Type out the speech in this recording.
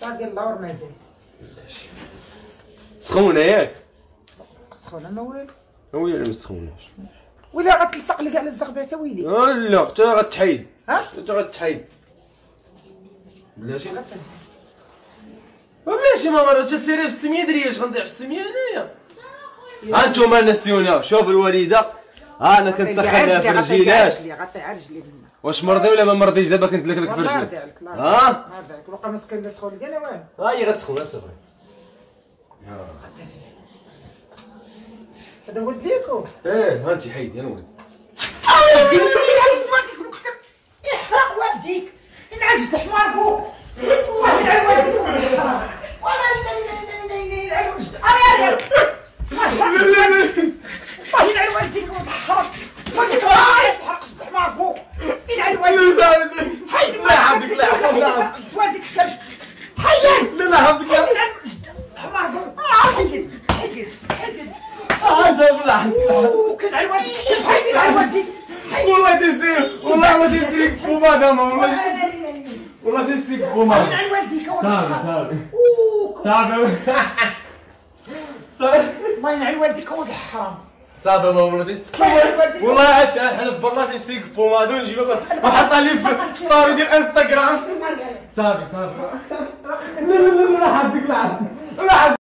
زين سخونة ياك؟ سخونة ما والو. ويلي ما سخوناش. ولا غتلصق لي كاع الزغبات ويلي؟ لا حتى غتحيد. ها؟ حتى غتحيد. بلاتي. بلاتي ما مرة سيري في السمية دري اش غنضيع في السمية أنايا؟ ها انتوما نسيونا شوف الوالدة. ها أنا كنسخن لها في الرجيلات غطي على منا واش مرضي ولا ما مرضيش؟ دابا كنت لك في رجلك يرضي عليك ها يرضي عليك. وقع ما سكن لا سخون لا والو ها هي غتسخن صافي هذا ولد ليكو؟ إيه ها أنت حيدي أنا ولد. والديك يحرق والديك انعجز حمار بوك والله يلعن والديك والحرام ولا لا لا لا لا لا يلعن وجد أنا يا الله يلعن والديك والحرام والديك راه يسحق جد حمار بوك يلعن والديك حيد لا يحفظك، لا. والديك كلب حيد لا لا يلعن وجد حمار حيد حيد حيد هذا لا حفظك وكنعن والديك كلب حيد يلعن والديك حيد والله. تشتري والله ما تشتري بوماده ما والله والله تشتري بوماده عن والديك صافي صافي صافي الله ينعل والديك ولد الحرام صافي ما والديك والله هاد حلف بالله تشتري بوماده ونجيبها ونحطها لي في ستوري ديال إنستغرام. صافي صافي